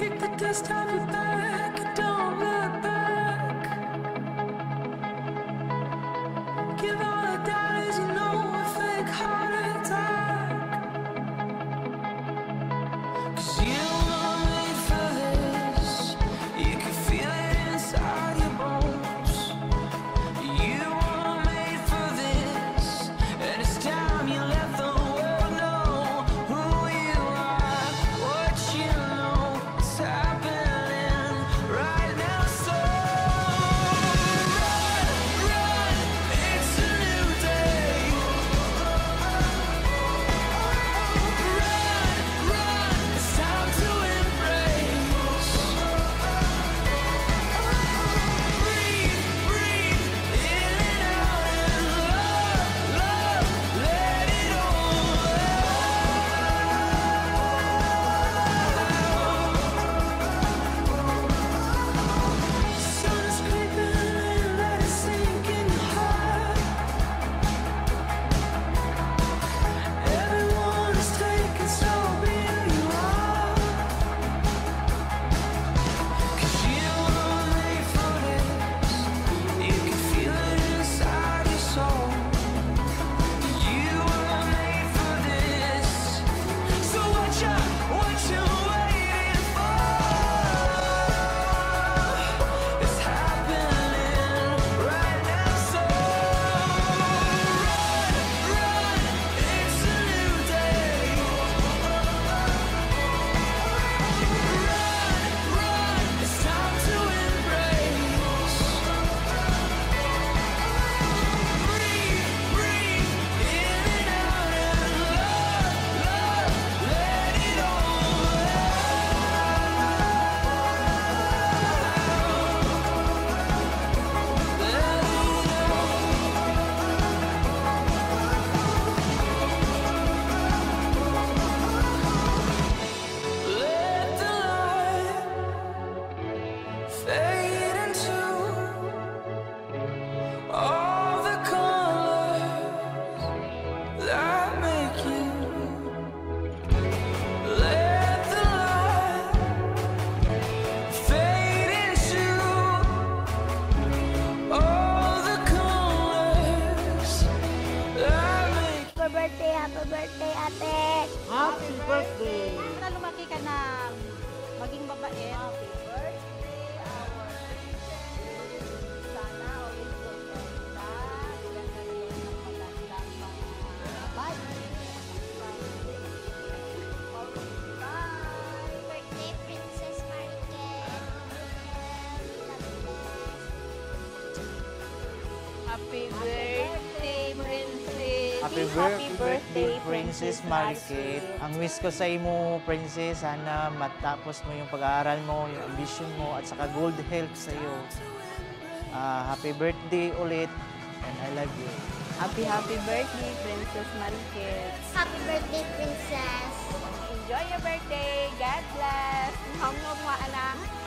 Give up. Happy birthday, ate! Happy birthday! Sana lumaki ka na maging babae. Happy birthday, our Sana always content ka. Ilan na rin ang magandang mga bye! Happy birthday, Princess Maricel! Happy birthday! Happy, happy birthday, Princess Marikit. Ang wish ko sa imo, Princess, sana matapos mo yung pag-aaral mo, yung ambition mo, at saka gold health sa iyo. Uh, happy birthday ulit, and I love you. Happy, happy birthday, Princess Marikit. Happy birthday, Princess. Enjoy your birthday. God bless. Hong Hong Wa Anang.